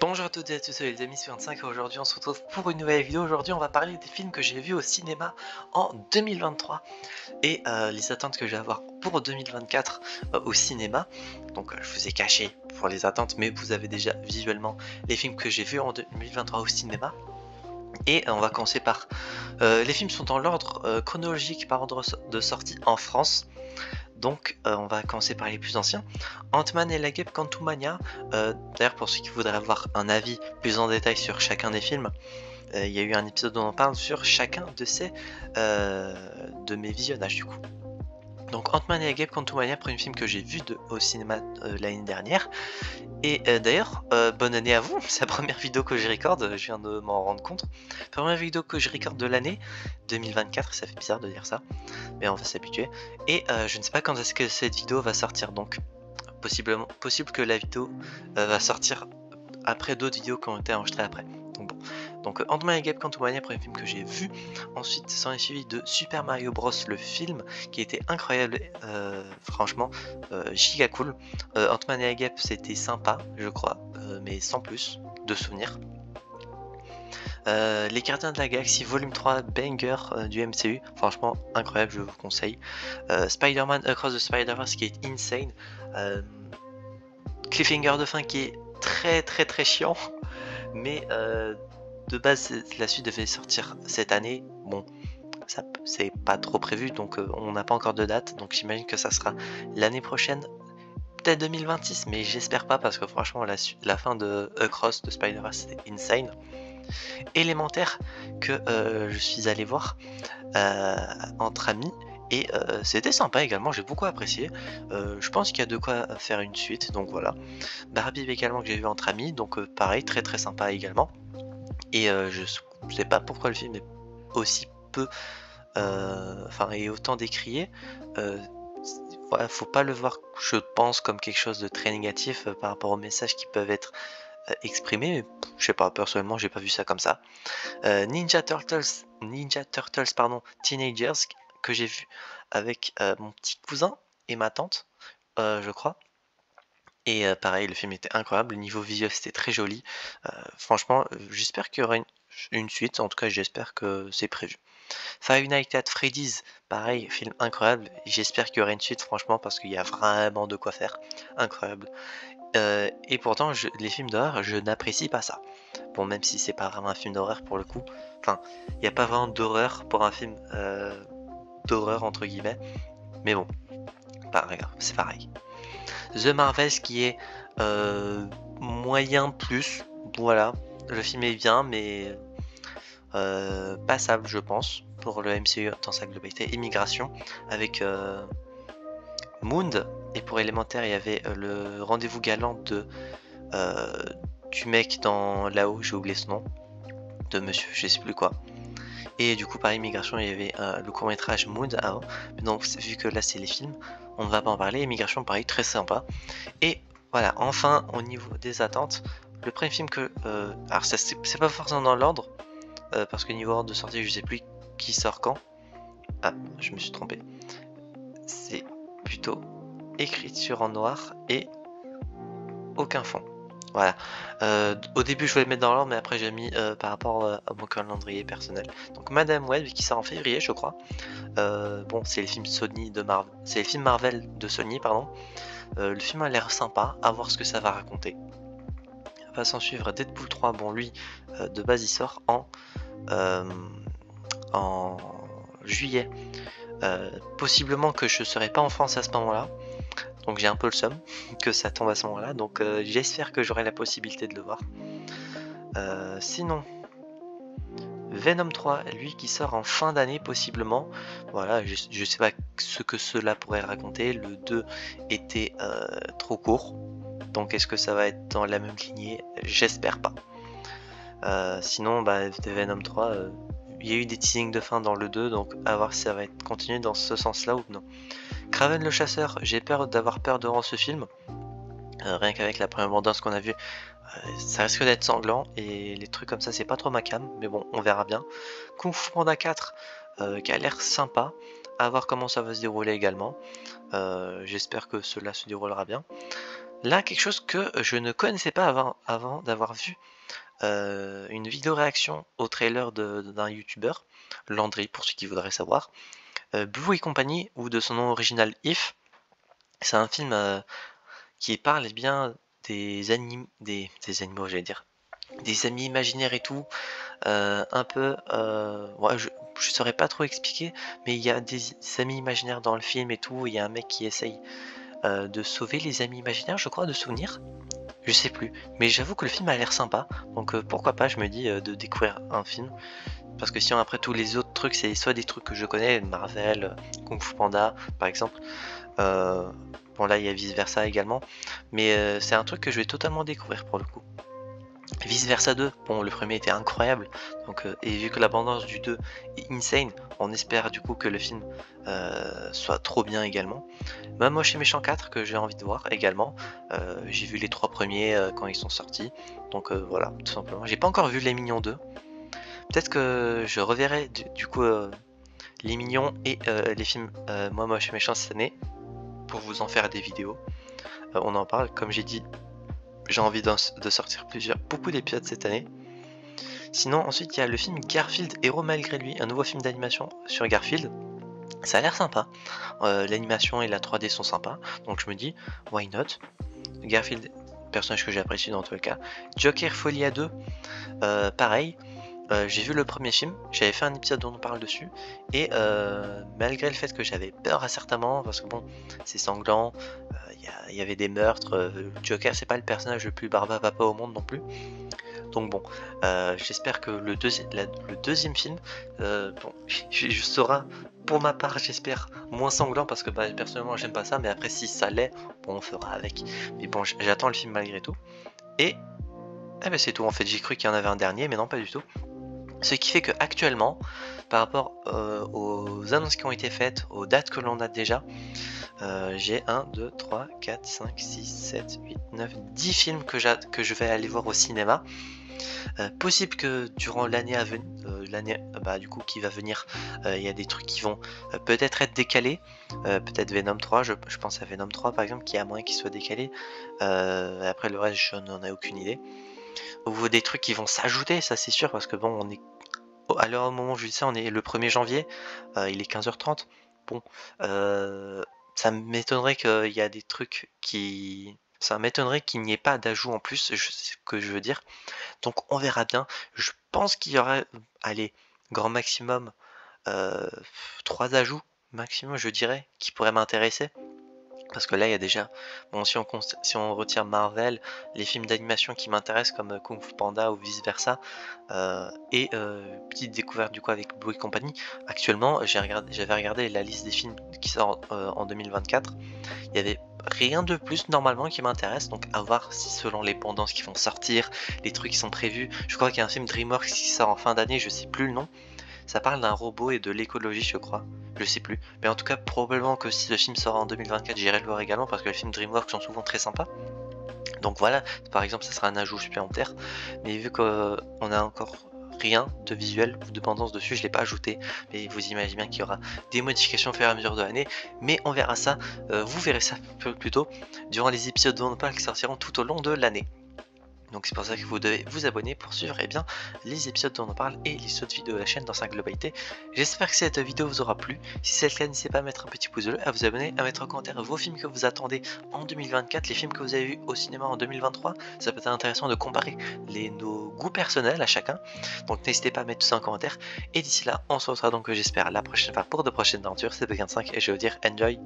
Bonjour à toutes et à tous, les amis 25 et aujourd'hui on se retrouve pour une nouvelle vidéo. Aujourd'hui on va parler des films que j'ai vus au cinéma en 2023 et euh, les attentes que je vais avoir pour 2024 euh, au cinéma. Donc euh, je vous ai caché pour les attentes mais vous avez déjà visuellement les films que j'ai vus en 2023 au cinéma. Et on va commencer par... les films sont dans l'ordre chronologique par ordre de sortie en France. Donc, euh, on va commencer par les plus anciens. Ant-Man et la Guêpe Quantumania. Euh, D'ailleurs, pour ceux qui voudraient avoir un avis plus en détail sur chacun des films, euh, il y a eu un épisode où on parle sur chacun de ces euh, de mes visionnages du coup. Donc Ant-Man et la Guêpe premier film que j'ai vu au cinéma l'année dernière. Et d'ailleurs, bonne année à vous, c'est la première vidéo que je recorde, je viens de m'en rendre compte. Première vidéo que je recorde de l'année 2024, ça fait bizarre de dire ça mais on va s'habituer. Et euh, je ne sais pas quand est-ce que cette vidéo va sortir, donc possible que la vidéo euh, va sortir après d'autres vidéos qui ont été enregistrées après. Donc. Donc Ant-Man et Gabe Quantumania, premier film que j'ai vu. Ensuite, s'en est suivi de Super Mario Bros. le film, qui était incroyable, euh, franchement, giga cool. Ant-Man et Gabe, c'était sympa, je crois, mais sans plus de souvenirs. Euh, les Gardiens de la Galaxie volume 3 banger euh, du MCU, franchement incroyable, je vous conseille. Euh, Spider-Man Across the Spider-Verse qui est insane. Cliffhanger de fin qui est très très très chiant, mais de base la suite devait sortir cette année. Bon, ça c'est pas trop prévu, donc on n'a pas encore de date, donc j'imagine que ça sera l'année prochaine peut-être 2026, mais j'espère pas parce que franchement la, fin de Across the Spider-Verse c'est insane élémentaire que euh, je suis allé voir euh, entre amis. Et euh, c'était sympa également, j'ai beaucoup apprécié. je pense qu'il y a de quoi faire une suite, donc voilà. Barbie également que j'ai vu entre amis, donc pareil, très très sympa également. Et je sais pas pourquoi le film est aussi peu, enfin, et autant décrié. Voilà, faut pas le voir, je pense, comme quelque chose de très négatif par rapport aux messages qui peuvent être euh, exprimé, mais je sais pas, personnellement j'ai pas vu ça comme ça. Euh, Ninja Turtles, Ninja Turtles pardon, Teenagers que j'ai vu avec euh, mon petit cousin et ma tante, je crois. Et pareil, le film était incroyable, le niveau visuel c'était très joli. franchement, j'espère qu'il y aura une, suite, en tout cas j'espère que c'est prévu. Five Nights at Freddy's, pareil, film incroyable. J'espère qu'il y aura une suite, franchement, parce qu'il y a vraiment de quoi faire. Incroyable. Euh, et pourtant, les films d'horreur, je n'apprécie pas ça. Bon, même si c'est pas vraiment un film d'horreur pour le coup. Enfin, il n'y a pas vraiment d'horreur pour un film euh, d'horreur entre guillemets. Mais bon, c'est pareil. The Marvels qui est euh, moyen plus. Voilà, le film est bien, mais passable, je pense, pour le MCU dans sa globalité. Immigration avec Moond et pour élémentaire, il y avait euh, le rendez-vous galant de euh, du mec dans là-haut, j'ai oublié son nom, de monsieur, je sais plus quoi. Et du coup, par immigration, il y avait euh, le court métrage Mood avant. Mais donc, vu que là, c'est les films, on ne va pas en parler. Immigration, pareil, très sympa. Et voilà, enfin, au niveau des attentes, le premier film que. alors, c'est pas forcément dans l'ordre, parce que niveau ordre de sortie, je sais plus qui sort quand. Ah, je me suis trompé. C'est plutôt écriture en noir et aucun fond. Voilà. Euh, au début, je voulais mettre dans l'ordre, mais après, j'ai mis euh, par rapport euh, à mon calendrier personnel. Donc, Madame Web qui sort en février, je crois. bon, c'est les films Sony de Marvel. C'est les films Marvel de Sony, pardon. le film a l'air sympa. À voir ce que ça va raconter. Va s'en suivre Deadpool 3. Bon, lui, de base, il sort en en juillet. possiblement que je serai pas en France à ce moment-là. Donc j'ai un peu le somme que ça tombe à ce moment-là. Donc euh, j'espère que j'aurai la possibilité de le voir. Euh, sinon, Venom 3, lui qui sort en fin d'année possiblement. Voilà, je, ne sais pas ce que cela pourrait raconter. Le 2 était euh, trop court. Donc est-ce que ça va être dans la même lignée? J'espère pas. sinon, bah, Venom 3, il y a eu des teasings de fin dans le 2, donc à voir si ça va être continué dans ce sens-là ou non. Craven le chasseur, j'ai peur d'avoir peur devant ce film. Euh, rien qu'avec la première bande qu'on a vue, euh, ça risque d'être sanglant et les trucs comme ça c'est pas trop ma cam, mais bon on verra bien. Kung Fu Panda 4 euh, qui a l'air sympa, à voir comment ça va se dérouler également. J'espère que cela se déroulera bien. Là, quelque chose que je ne connaissais pas avant, d'avoir vu une vidéo réaction au trailer d'un youtubeur, Landry pour ceux qui voudraient savoir, Blue et compagnie, ou de son nom original If. C'est un film euh, qui parle eh bien des, anim des, des animaux, j'allais dire, des amis imaginaires et tout, un peu, je, je saurais pas trop expliquer, mais il y a des amis imaginaires dans le film et tout, il y a un mec qui essaye de sauver les amis imaginaires, je crois, de souvenirs. Je sais plus. Mais j'avoue que le film a l'air sympa. Donc euh, pourquoi pas, je me dis, euh, de découvrir un film. Parce que si on après tous les autres c'est soit des trucs que je connais, Marvel, euh, Kung Fu Panda par exemple. bon là il y a vice versa également. Mais c'est un truc que je vais totalement découvrir pour le coup. Vice versa 2, bon le premier était incroyable, donc, et vu que l'abondance du 2 est insane, on espère du coup que le film euh, soit trop bien également. Même moi chez Méchant 4 que j'ai envie de voir également. Euh, j'ai vu les trois premiers euh, quand ils sont sortis. Donc voilà, tout simplement. J'ai pas encore vu Les Mignons 2. Peut-être que je reverrai du, coup Les Mignons et les films Moi Moi chez Méchant cette année pour vous en faire des vidéos. on en parle, comme j'ai dit, j'ai envie de sortir plusieurs, beaucoup d'épisodes cette année. Sinon, ensuite, il y a le film Garfield, Héros malgré lui, un nouveau film d'animation sur Garfield. Ça a l'air sympa. Euh, l'animation et la 3D sont sympas. Donc je me dis, why not? Garfield, personnage que j'apprécie dans tous les cas. Joker Folia 2, euh, pareil. Euh, j'ai vu le premier film, j'avais fait un épisode dont on parle dessus, et malgré le fait que j'avais peur à certains moments, parce que bon, c'est sanglant, il y, avait des meurtres, Joker c'est pas le personnage le plus barba papa au monde non plus, donc bon, euh, j'espère que le, deuxième film, euh, bon, je, sera pour ma part, j'espère, moins sanglant parce que bah, personnellement j'aime pas ça, mais après si ça l'est, bon, on fera avec. Mais bon, j'attends le film malgré tout. Et eh ben, c'est tout, en fait, j'ai cru qu'il y en avait un dernier, mais non, pas du tout. Ce qui fait que actuellement, par rapport euh, aux annonces qui ont été faites, aux dates que l'on a déjà, j'ai 1, 2, 3, 4, 5, 6, 7, 8, 9, 10 films que, je vais aller voir au cinéma. Euh, possible que durant l'année à venir, euh, l'année bah, qui va venir, euh, il y a des trucs qui vont peut-être être décalés. peut-être Venom 3, je, pense à Venom 3 par exemple, qui a moins qu'il soit décalé. après le reste, je n'en ai aucune idée. Ou des trucs qui vont s'ajouter, ça c'est sûr, parce que bon, on est à l'heure au moment où je dis ça, on est le 1er janvier, il est 15h30. Bon, ça m'étonnerait qu'il y a des trucs qui ça m'étonnerait qu'il n'y ait pas d'ajout en plus, ce que je veux dire. Donc on verra bien. Je pense qu'il y aurait, allez, grand maximum, euh, 3 ajouts maximum, je dirais, qui pourraient m'intéresser. Parce que là, il y a déjà, bon, si on, si on retire Marvel, les films d'animation qui m'intéressent comme Kung Fu Panda ou vice versa, euh, et euh, petite découverte du coup avec Blue Company. Actuellement, j'avais regardé, la liste des films qui sortent euh, en 2024. Il y avait rien de plus normalement qui m'intéresse, donc à voir si selon les pendances qui vont sortir, les trucs qui sont prévus. Je crois qu'il y a un film DreamWorks qui sort en fin d'année, je sais plus le nom. Ça parle d'un robot et de l'écologie, je crois. Je sais plus. Mais en tout cas, probablement que si le film sort en 2024, j'irai le voir également parce que les films DreamWorks sont souvent très sympas. Donc voilà, par exemple, ça sera un ajout supplémentaire. Mais vu qu'on a encore rien de visuel ou de pendance dessus, je l'ai pas ajouté. Mais vous imaginez bien qu'il y aura des modifications au fur et à mesure de l'année. Mais on verra ça, euh, vous verrez ça plutôt durant les épisodes de On qui sortiront tout au long de l'année. Donc c'est pour ça que vous devez vous abonner pour suivre eh bien, les épisodes dont on parle et les autres vidéos de la chaîne dans sa globalité. J'espère que cette vidéo vous aura plu. Si c'est le cas, n'hésitez pas à mettre un petit pouce bleu, à vous abonner, à mettre en commentaire vos films que vous attendez en 2024, les films que vous avez vus au cinéma en 2023. Ça peut être intéressant de comparer les, nos goûts personnels à chacun. Donc n'hésitez pas à mettre tout ça en commentaire. Et d'ici là, on se retrouvera donc j'espère la prochaine fois pour de prochaines aventures. C'est 25 et je vais vous dire enjoy